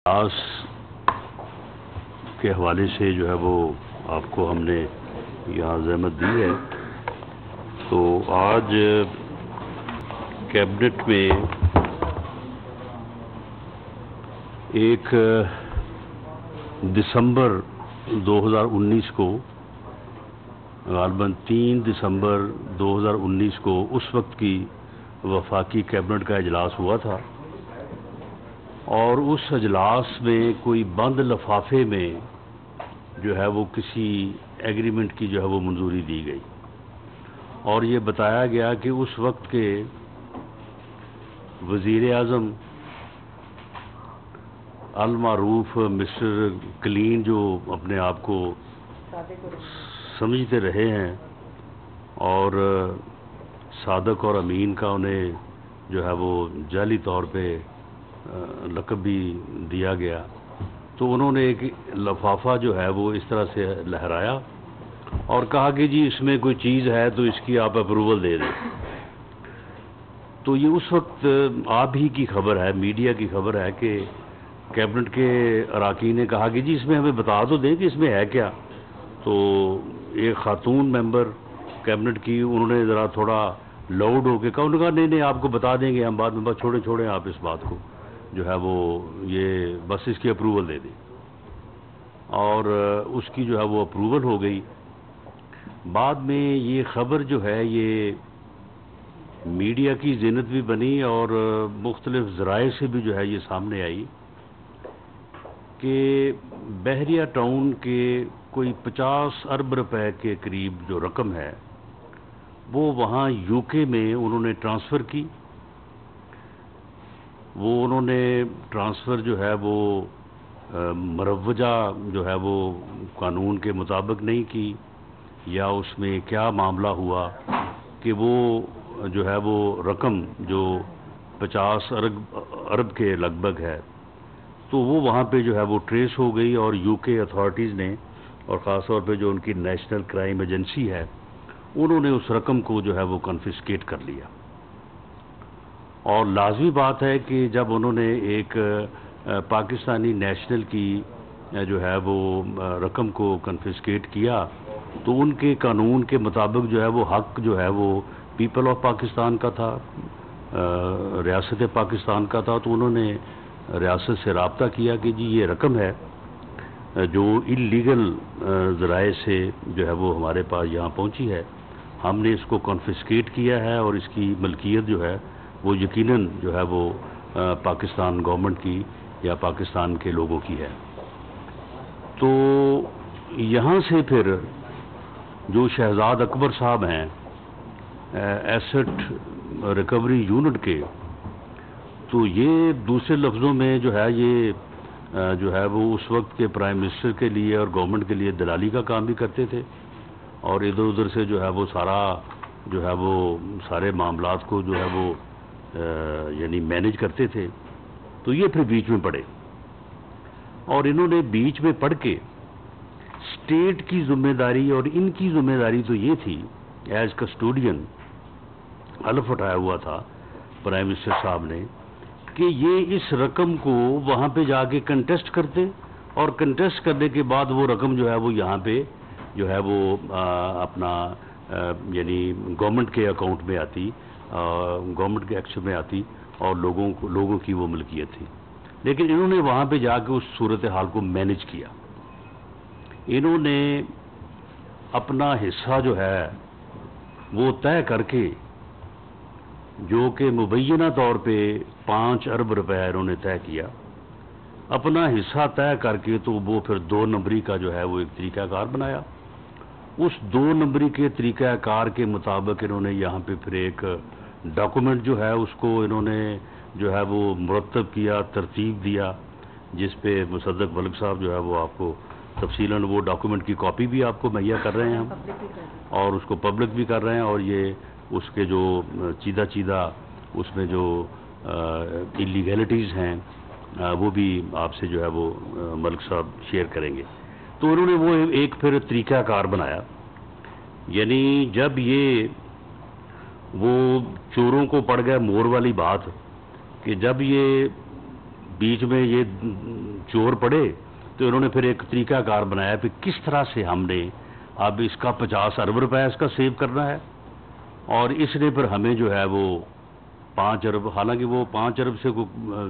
इजलास के हवाले से जो है वो आपको हमने यहाँ जहमत दी है। तो आज कैबिनेट में एक दिसंबर 2019 को, गालबन तीन दिसंबर 2019 को उस वक्त की वफाकी कैबिनेट का इजलास हुआ था। और उस अजलास में कोई बंद लफाफे में जो है वो किसी एग्रीमेंट की जो है वो मंजूरी दी गई। और ये बताया गया कि उस वक्त के वज़ीर अजम अलमारूफ, मिस्टर क्लीन जो अपने आप को समझते रहे हैं और सादक और अमीन का उन्हें जो है वो जाली तौर पे लकब भी दिया गया। तो उन्होंने एक लफाफा जो है वो इस तरह से लहराया और कहा कि जी इसमें कोई चीज़ है तो इसकी आप अप्रूवल दे दें। तो ये उस वक्त आप ही की खबर है, मीडिया की खबर है कि कैबिनेट के अरकान ने कहा कि जी इसमें हमें बता तो दें कि इसमें है क्या। तो एक ख़ातून मेंबर कैबिनेट की उन्होंने ज़रा थोड़ा लाउड होकर कहा, उन्होंने कहा, नहीं नहीं, आपको बता देंगे, हम बाद में बस छोड़े छोड़े आप इस बात को। जो है वो ये बस इसकी अप्रूवल दे दी। और उसकी जो है वो अप्रूवल हो गई। बाद में ये ख़बर जो है, ये मीडिया की जीनत भी बनी और मुख्तलिफ़ ज़राए से भी जो है ये सामने आई कि बहरिया टाउन के कोई पचास अरब रुपए के करीब जो रकम है, वो वहाँ यूके में उन्होंने ट्रांसफ़र की। वो उन्होंने ट्रांसफ़र जो है वो मरवजा जो है वो कानून के मुताबिक नहीं की, या उसमें क्या मामला हुआ कि वो जो है वो रकम जो पचास अरब अरब के लगभग है तो वो वहाँ पे जो है वो ट्रेस हो गई और यूके अथॉरिटीज़ ने, और ख़ास तौर पे जो उनकी नेशनल क्राइम एजेंसी है, उन्होंने उस रकम को जो है वो कन्फिस्केट कर लिया। और लाजमी बात है कि जब उन्होंने एक पाकिस्तानी नेशनल की जो है वो रकम को कन्फिस्केट किया तो उनके कानून के मुताबिक जो है वो हक जो है वो पीपल ऑफ़ पाकिस्तान का था रियासत पाकिस्तान का था तो उन्होंने रियासत से रबता किया कि जी ये रकम है जो इलीगल ज़राए से जो है वो हमारे पास यहाँ पहुँची है। हमने इसको कॉन्फिस्केट किया है और इसकी मलकियत जो है वो यकीनन जो है वो पाकिस्तान गवर्नमेंट की या पाकिस्तान के लोगों की है। तो यहाँ से फिर जो शहजाद अकबर साहब हैं एसेट रिकवरी यूनिट के तो ये दूसरे लफ्ज़ों में जो है ये जो है वो उस वक्त के प्राइम मिनिस्टर के लिए और गवर्नमेंट के लिए दलाली का काम भी करते थे और इधर उधर से जो है वो सारा, जो है वो सारे मामला को जो है वो यानी मैनेज करते थे तो ये फिर बीच में पड़े। और इन्होंने बीच में पढ़ के स्टेट की ज़िम्मेदारी और इनकी ज़िम्मेदारी तो ये थी एज कस्टोडियन हलफ उठाया हुआ था प्राइम मिनिस्टर साहब ने कि ये इस रकम को वहाँ पे जाके कंटेस्ट करते और कंटेस्ट करने के बाद वो रकम जो है वो यहाँ पे जो है वो आ, अपना यानी गवर्नमेंट के अकाउंट में आती। गवर्नमेंट के एक्शन में आती और लोगों को, लोगों की वो मलकियत थी। लेकिन इन्होंने वहाँ पे जाके उस सूरत हाल को मैनेज किया। इन्होंने अपना हिस्सा जो है, वो तय करके, जो कि मुबैना तौर पे पाँच अरब रुपए इन्होंने तय किया, अपना हिस्सा तय करके तो वो फिर दो नंबरी का जो है वो एक तरीक़ाकार बनाया। उस दो नंबरी के तरीक़ाकार के मुताबिक इन्होंने यहाँ पे फिर एक डॉक्यूमेंट जो है, उसको इन्होंने जो है वो मुरतब किया, तरतीब दिया, जिस पे मुसद्दक मलिक साहब जो है वो आपको तफसीला वो डॉक्यूमेंट की कॉपी भी आपको मुहैया कर रहे हैं हम, और उसको पब्लिक भी कर रहे हैं, और ये उसके जो चीदा चीदा उसमें जो इलीगैलिटीज़ हैं वो भी आपसे जो है वो मलिक साहब शेयर करेंगे। तो उन्होंने वो एक फिर तरीक़ाकार बनाया। यानी जब ये वो चोरों को पड़ गया मोर वाली बात कि जब ये बीच में ये चोर पड़े तो इन्होंने फिर एक तरीकाकार बनाया कि किस तरह से हमने अब इसका पचास अरब रुपया इसका सेव करना है। और इसने फिर हमें जो है वो पाँच अरब, हालाँकि वो पाँच अरब से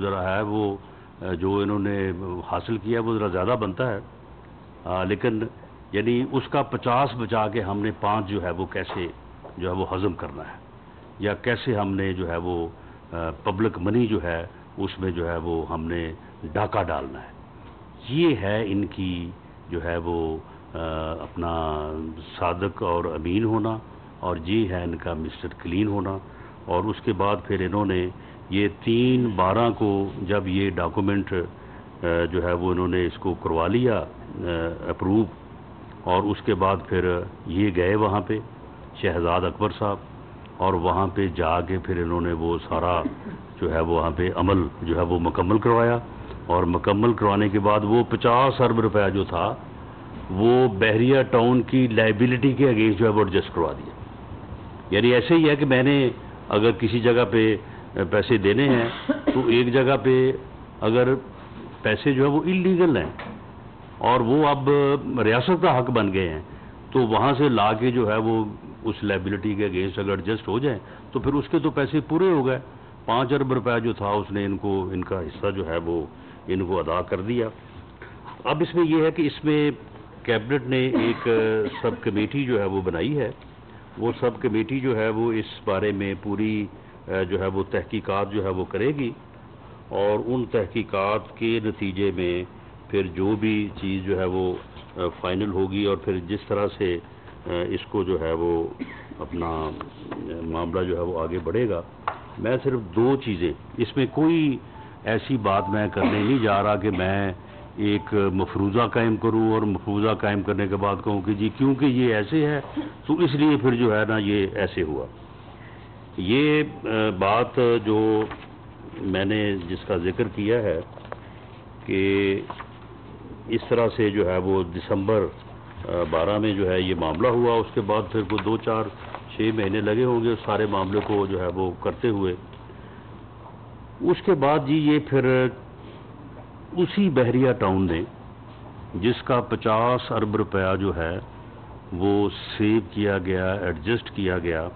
ज़रा है वो, जो इन्होंने हासिल किया, वो ज़रा ज़्यादा बनता है। आ, लेकिन यानी उसका पचास बचा के हमने पाँच जो है वो कैसे जो है वो हज़म करना है या कैसे हमने जो है वो पब्लिक मनी जो है उसमें जो है वो हमने डाका डालना है। ये है इनकी जो है वो आ, अपना सादक और अमीन होना और ये है इनका मिस्टर क्लीन होना और उसके बाद फिर इन्होंने ये तीन बारह को जब ये डॉक्यूमेंट जो है वो इन्होंने इसको करवा लिया अप्रूव और उसके बाद फिर ये गए वहाँ पे, शहजाद अकबर साहब, और वहाँ पे जाके फिर इन्होंने वो सारा जो है वहाँ पे अमल जो है वो मुकम्मल करवाया, और मुकम्मल करवाने के बाद वो पचास अरब रुपया जो था, वो बहरिया टाउन की लाइबिलिटी के अगेंस्ट जो है वो एडजस्ट करवा दिया। यानी ऐसे ही है कि मैंने अगर किसी जगह पे पैसे देने हैं तो एक जगह पे अगर पैसे जो है वो इलीगल हैं। और वो अब रियासत का हक बन गए हैं। तो वहाँ से ला के जो है वो उस लाइबिलिटी के अगेंस्ट अगर एडजस्ट हो जाए तो फिर उसके तो पैसे पूरे हो गए। पाँच अरब रुपया जो था उसने इनको, इनका हिस्सा जो है वो इनको अदा कर दिया। अब इसमें यह है कि इसमें कैबिनेट ने एक सब कमेटी जो है वो बनाई है। वो सब कमेटी जो है वो इस बारे में पूरी जो है वो तहकीकात जो है वो करेगी। और उन तहकीकात के नतीजे में फिर जो भी चीज़ जो है वो फाइनल होगी और फिर जिस तरह से इसको जो है वो अपना मामला जो है वो आगे बढ़ेगा। मैं सिर्फ़ दो चीज़ें, इसमें कोई ऐसी बात मैं करने नहीं जा रहा कि मैं एक मफरूज़ा कायम करूँ और मफरूज़ा कायम करने के बाद कहूँ कि जी क्योंकि ये ऐसे है तो इसलिए फिर जो है ना ये ऐसे हुआ। ये बात जो मैंने जिसका ज़िक्र किया है कि इस तरह से जो है वो दिसंबर बारह में जो है ये मामला हुआ, उसके बाद फिर को दो चार छः महीने लगे होंगे उस सारे मामले को जो है वो करते हुए। उसके बाद जी ये फिर उसी बहरिया टाउन ने जिसका पचास अरब रुपया जो है वो सेव किया गया, एडजस्ट किया गया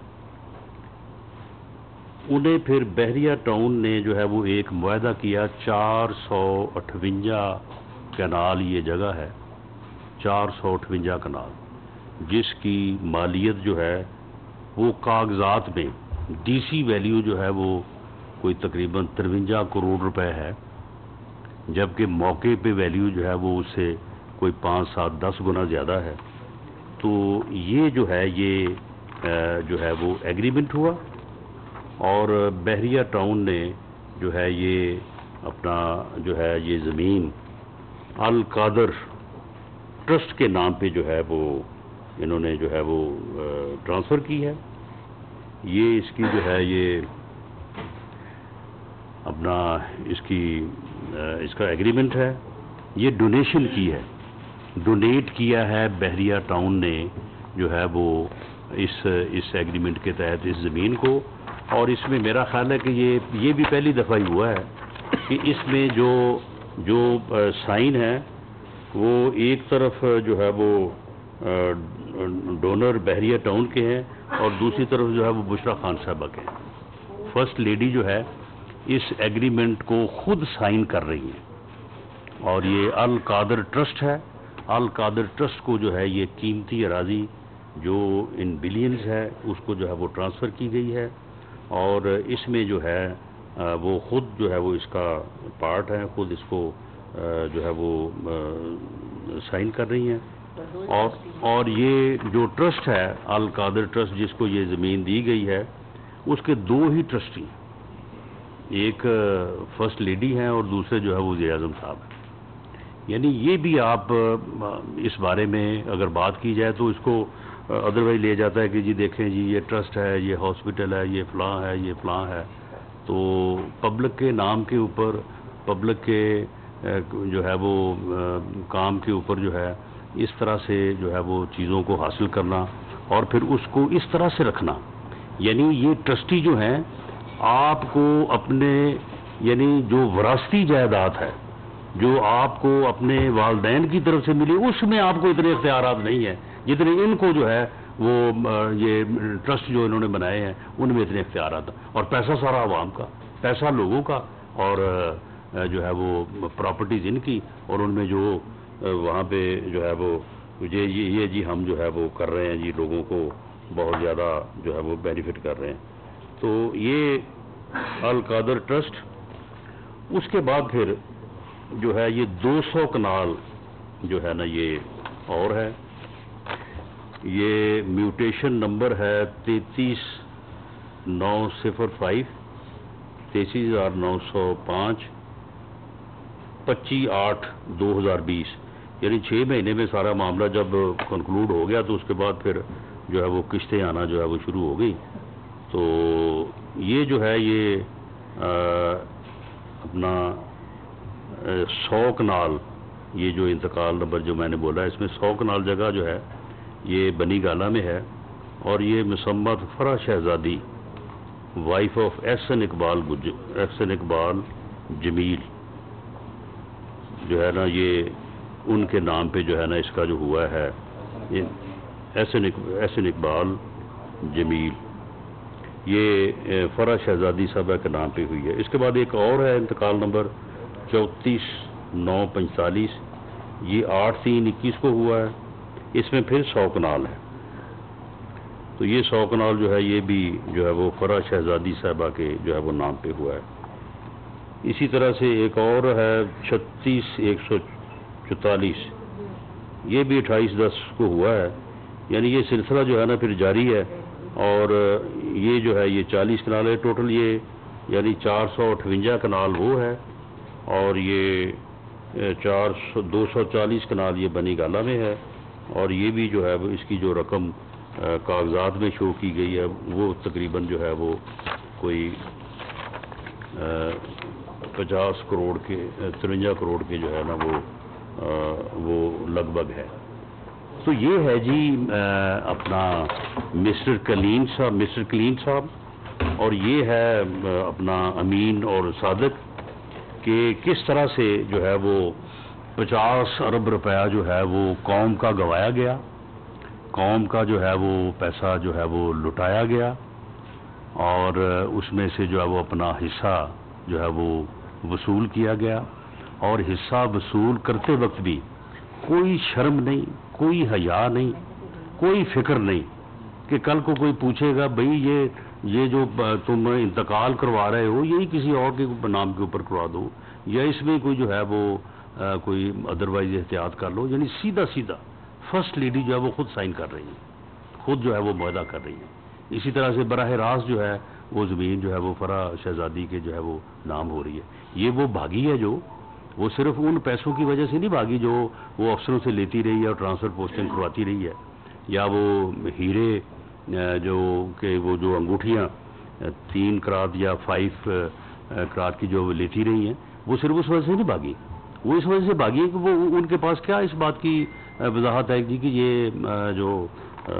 उन्हें फिर बहरिया टाउन ने जो है वो एक मुआदा किया, चार सौ अठवंजा कनाल ये जगह है, चार सौ अठवंजा कनाल, जिसकी मालियत जो है वो कागजात में डीसी वैल्यू जो है वो कोई तकरीबन तिरवंजा करोड़ रुपए है, जबकि मौके पे वैल्यू जो है वो उससे कोई पाँच सात दस गुना ज़्यादा है। तो ये जो है, ये जो है वो एग्रीमेंट हुआ। और बहरिया टाउन ने जो है ये अपना जो है ये ज़मीन अल कादर ट्रस्ट के नाम पे जो है वो इन्होंने जो है वो ट्रांसफ़र की है। ये इसकी जो है ये अपना इसकी इसका एग्रीमेंट है। ये डोनेशन की है। डोनेट किया है बहरिया टाउन ने जो है वो इस इस एग्रीमेंट के तहत इस ज़मीन को। और इसमें मेरा ख्याल है कि ये ये भी पहली दफ़ा ही हुआ है कि इसमें जो जो साइन है, वो एक तरफ़ जो है वो डोनर बहरिया टाउन के हैं और दूसरी तरफ़ जो है वो बुशरा खान साहबा के हैं। फ़र्स्ट लेडी जो है, इस एग्रीमेंट को खुद साइन कर रही हैं। और ये अल कादर ट्रस्ट है। अल कादर ट्रस्ट को जो है, ये कीमती अराजी जो इन बिलियंस है, उसको जो है वो ट्रांसफ़र की गई है। और इसमें जो है वो खुद जो है वो इसका पार्ट है, खुद इसको जो है वो साइन कर रही हैं। और और ये जो ट्रस्ट है, अल कादर ट्रस्ट जिसको ये ज़मीन दी गई है, उसके दो ही ट्रस्टी एक फ़र्स्ट लेडी हैं और दूसरे जो है वो वजी अजम साहब हैं। यानी ये भी आप इस बारे में अगर बात की जाए तो इसको अदरवाइज़ ले जाता है कि जी देखें जी, ये ट्रस्ट है, ये हॉस्पिटल है, ये फ़लाँ है, ये फ़लाँ है। तो पब्लिक के नाम के ऊपर पब्लिक के जो है वो काम के ऊपर जो है, इस तरह से जो है वो चीज़ों को हासिल करना और फिर उसको इस तरह से रखना। यानी ये ट्रस्टी जो हैं, आपको अपने, यानी जो वरासती जायदाद है, जो आपको अपने वालदेन की तरफ़ से मिली, उसमें आपको इतने इख्तियार नहीं हैं। जितने इनको जो है, वो ये ट्रस्ट जो इन्होंने बनाए हैं, उनमें इतने इख्तियार और पैसा सारा आवाम का, पैसा लोगों का, और जो है वो प्रॉपर्टीज़ इनकी, और उनमें जो वहाँ पे जो है वो, ये ये ये जी हम जो है वो कर रहे हैं जी, लोगों को बहुत ज़्यादा जो है वो बेनिफिट कर रहे हैं। तो ये अल कादर ट्रस्ट, उसके बाद फिर जो है ये 200 कनाल जो है ना ये और है। ये म्यूटेशन नंबर है तैतीस नौ सिफर फाइव तैतीस हज़ार नौ सौ पाँच पच्चीस आठ दो हज़ार बीस। यानी छः महीने में सारा मामला जब कंक्लूड हो गया तो उसके बाद फिर जो है वो किश्तें आना जो है वो शुरू हो गई। तो ये जो है ये आ, अपना सौ कनाल ये जो इंतकाल नंबर जो मैंने बोला है इसमें सौ कनाल जगह जो है ये बनी गाला में है और ये मुसम्मत फरा शहजादी वाइफ ऑफ़ एहसन इकबाल एहसन इकबाल जमील जो है ना, ये उनके नाम पे जो है ना इसका जो हुआ है एहसन एहसन इकबाल जमील ये फरा शहजादी साहबा के नाम पे हुई है। इसके बाद एक और है इंतकाल नंबर चौंतीस, नौ, पैंतालीस। ये आठ तीन इक्कीस को हुआ है। इसमें फिर सौ कनाल है। तो ये सौ कनाल जो है, ये भी जो है वो फरा शहजादी साहबा के जो है वो नाम पे हुआ है। इसी तरह से एक और है, छत्तीस एक सौ चौतालीस। ये भी अट्ठाईस दस को हुआ है। यानी ये सिलसिला जो है ना, फिर जारी है। और ये जो है, ये चालीस कनाल है टोटल ये। यानी चार सौ अठवंजा कनाल वो है। और ये चार सौ, दो सौ चालीस कनाल ये बनी गाला में है। और ये भी जो है वो इसकी जो रकम कागजात में शो की गई है वो तकरीबन जो है वो कोई पचास करोड़ के तिरंजा करोड़ के जो है ना वो आ, वो लगभग है। तो ये है जी आ, अपना मिस्टर कलीन साहब मिस्टर कलीन साहब और ये है अपना अमीन और सादक कि किस तरह से जो है वो पचास अरब रुपया जो है वो कौम का गवाया गया। कौम का जो है वो पैसा जो है वो लुटाया गया और उसमें से जो है वो अपना हिस्सा जो है वो वसूल किया गया। और हिस्सा वसूल करते वक्त भी कोई शर्म नहीं, कोई हया नहीं, कोई फ़िक्र नहीं कि कल को कोई पूछेगा, भाई ये ये जो तुम इंतकाल करवा रहे हो, यही किसी और के नाम के ऊपर करवा दो। या इसमें कोई जो है वो कोई अदरवाइज़ एहतियात कर लो, यानी सीधा सीधा फ़र्स्ट लेडी जो है वो खुद साइन कर रही है। खुद जो है वो मुहदा कर रही है। इसी तरह से बरह रास्त जो है, वो ज़मीन जो है, वो फरा शहजादी के जो है, वो नाम हो रही है। ये वो भागी है जो, वो सिर्फ़ उन पैसों की वजह से नहीं भागी जो वो अफसरों से लेती रही है और ट्रांसफ़र पोस्टिंग करवाती रही है। या वो हीरे जो के वो जो अंगूठियाँ तीन करात या फाइव करात की जो लेती रही हैं, वो सिर्फ़ उस वजह से नहीं भागी। वो इस वजह से भागी कि वो उनके पास क्या इस बात की वजाहत है जी कि ये जो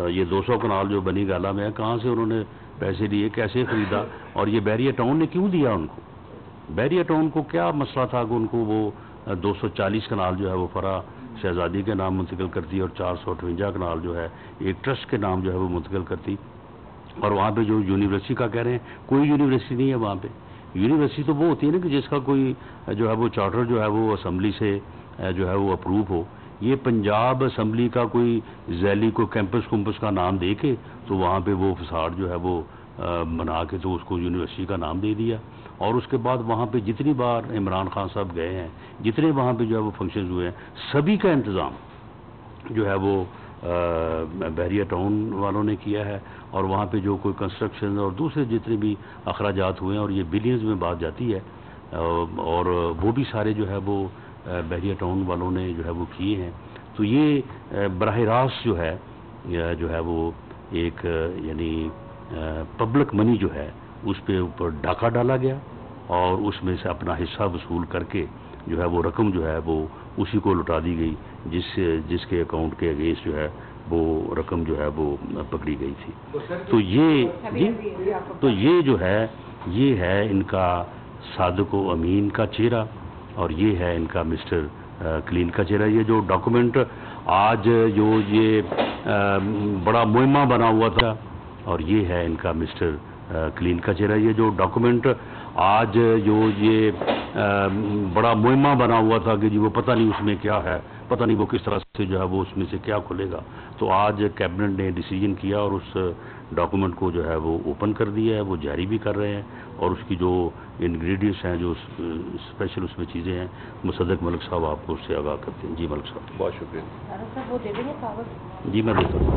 ये 200 कनाल जो बनी गाला में है, कहाँ से उन्होंने पैसे लिए, कैसे ख़रीदा, और ये बैरिया टाउन ने क्यों दिया उनको? बैरिया टाउन को क्या मसला था कि उनको वो 240 कनाल जो है वो फरा शहजादी के नाम मुंतकिल करती और चार सौ अठवंजा कनाल जो है एक ट्रस्ट के नाम जो है वो मुंतकिल करती और वहाँ पे जो यूनिवर्सिटी का कह रहे हैं, कोई यूनिवर्सिटी नहीं है वहाँ पे। यूनिवर्सिटी तो वो होती है ना कि जिसका कोई जो है वो चार्टर जो है वो असम्बली से जो है वो अप्रूव हो। ये पंजाब असम्बली का कोई जैली को कैंपस कुंपस का नाम दे के तो वहाँ पे वो फसाड जो है वो बना के तो उसको यूनिवर्सिटी का नाम दे दिया। और उसके बाद वहाँ पे जितनी बार इमरान खान साहब गए हैं, जितने वहाँ पे जो है वो फ़ंक्शन हुए हैं, सभी का इंतज़ाम जो है वो बहरिया टाउन वालों ने किया है और वहाँ पे जो कोई कंस्ट्रक्शन और दूसरे जितने भी अखराज हुए हैं और ये बिलियंस में बात जाती है और वो भी सारे जो है वो बहरिया टाउन वालों ने जो है वो किए हैं। तो ये बरह रास्त जो है जो है वो एक, यानी पब्लिक मनी जो है, उस पर ऊपर डाका डाला गया और उसमें से अपना हिस्सा वसूल करके जो है वो रकम जो है वो उसी को लुटा दी गई जिस जिसके अकाउंट के अगेंस्ट जो है वो रकम जो है वो पकड़ी गई थी। तो ये जी तो ये जो है ये है इनका सादको अमीन का चेहरा और ये है इनका मिस्टर क्लीन का चेहरा। ये जो डॉक्यूमेंट आज जो ये अ, बड़ा मुहिमा बना हुआ था और ये है इनका मिस्टर क्लीन का चेहरा। ये जो डॉक्यूमेंट आज जो ये बड़ा मुहिमा बना हुआ था कि जी वो पता नहीं उसमें क्या है पता नहीं वो किस तरह से जो है वो उसमें से क्या खुलेगा। तो आज कैबिनेट ने डिसीज़न किया और उस डॉक्यूमेंट को जो है वो ओपन कर दिया है वो जारी भी कर रहे हैं और उसकी जो इंग्रेडिएंट्स हैं जो स्पेशल उसमें चीज़ें हैं मुसदक मलिक साहब आपको उससे आगाह करते हैं। जी मलिक साहब। बहुत शुक्रिया। जी मैं देता हूँ।